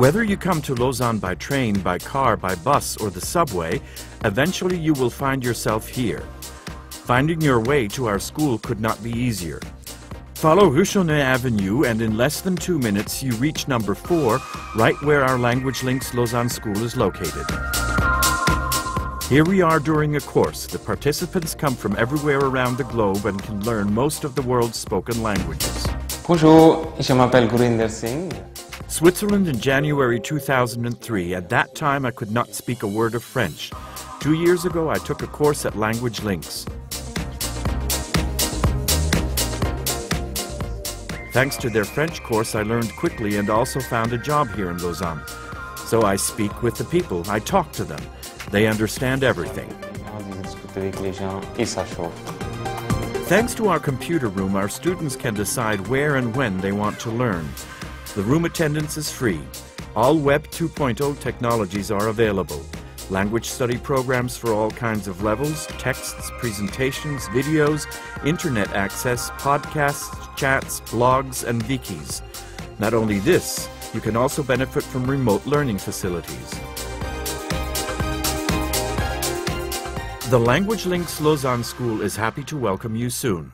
Whether you come to Lausanne by train, by car, by bus, or the subway, eventually you will find yourself here. Finding your way to our school could not be easier. Follow Ruchonnet Avenue and in less than two minutes you reach number four, right where our Language Links Lausanne School is located. Here we are during a course. The participants come from everywhere around the globe and can learn most of the world's spoken languages. Bonjour, je m'appelle Gurinder Singh. Switzerland in January 2003. At that time, I could not speak a word of French. Two years ago, I took a course at Language Links. Thanks to their French course, I learned quickly and also found a job here in Lausanne. So I speak with the people, I talk to them. They understand everything. Thanks to our computer room, our students can decide where and when they want to learn. The room attendance is free. All Web 2.0 technologies are available. Language study programs for all kinds of levels, texts, presentations, videos, internet access, podcasts, chats, blogs, and wikis. Not only this, you can also benefit from remote learning facilities. The Language Links Lausanne School is happy to welcome you soon.